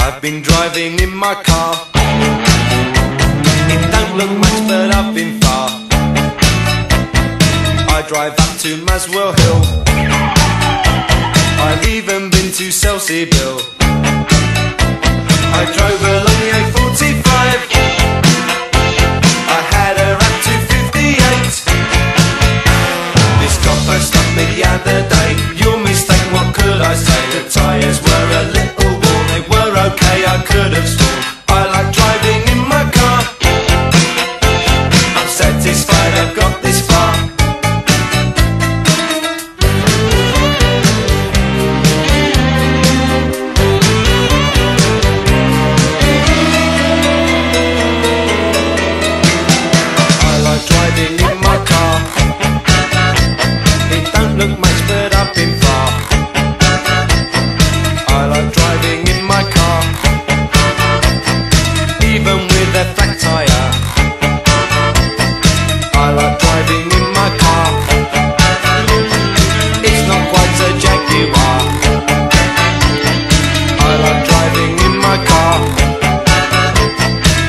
I've been driving in my car. It don't look much, but I've been far. I drive up to Muswell Hill. I've even been to Selsey Bill. I drove A45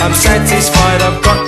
I'm satisfied, I've got